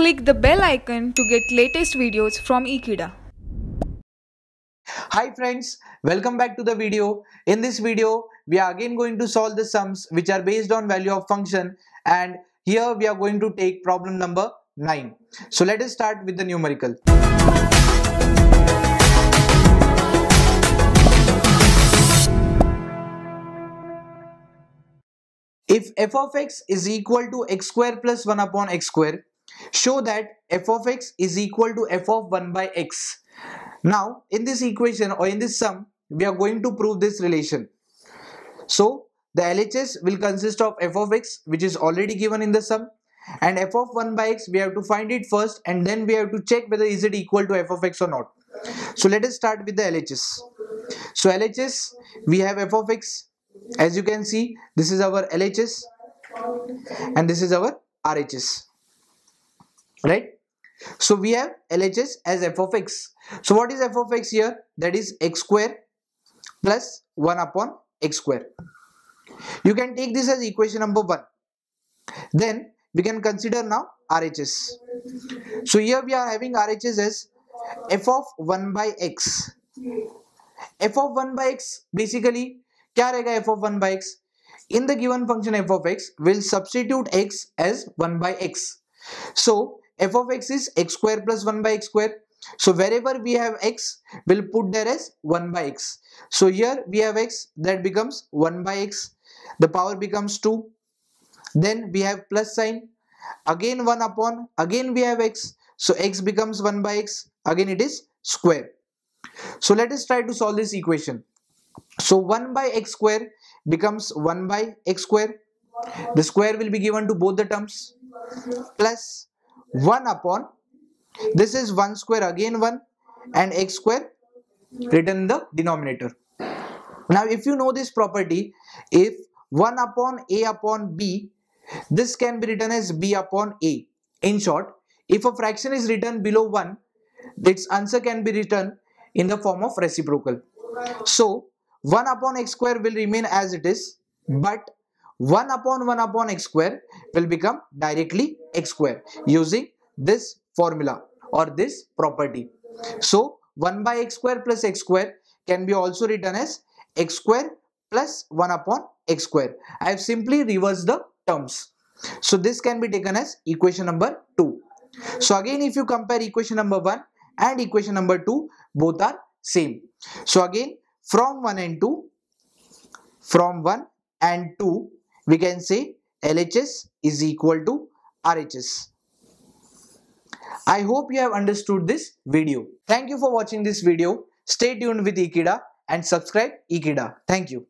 Click the bell icon to get latest videos from Ekeeda. Hi friends, welcome back to the video. In this video, we are again going to solve the sums which are based on value of function and here we are going to take problem number 9. So let us start with the numerical. If f of x is equal to x square plus 1 upon x square, show that f of x is equal to f of 1 by x. Now, in this equation or in this sum, we are going to prove this relation. So, the LHS will consist of f of x which is already given in the sum and f of 1 by x we have to find it first and then we have to check whether is it equal to f of x or not. So, let us start with the LHS. So, LHS we have f of x as you can see this is our LHS and this is our RHS right so we have LHS as f of x so what is f of x here that is x square plus 1 upon x square you can take this as equation number 1 then we can consider now RHS so here we are having RHS as f of 1 by x f of 1 by x basically क्या रहेगा f of 1 by x in the given function f of x will substitute x as 1 by x so f of x is x square plus 1 by x square. So wherever we have x we'll put there as 1 by x. So here we have x that becomes 1 by x. The power becomes 2 then we have plus sign. Again 1 upon again we have x. So x becomes 1 by x. Again it is square. So let us try to solve this equation. So 1 by x square becomes 1 by x square. The square will be given to both the terms. Plus 1 upon this is 1 square again 1 and x square written in the denominator. Now if you know this property if 1 upon a upon b this can be written as b upon a. In short if a fraction is written below 1 its answer can be written in the form of reciprocal. So 1 upon x square will remain as it is but 1 upon 1 upon x square will become directly x square using this formula or this property. So 1 by x square plus x square can be also written as x square plus 1 upon x square. I have simply reversed the terms. So this can be taken as equation number 2. So again if you compare equation number 1 and equation number 2 both are same. So again from 1 and 2 from 1 and 2 we can say LHS is equal to RHS. I hope you have understood this video. Thank you for watching this video. Stay tuned with Ekeeda and subscribe Ekeeda. Thank you.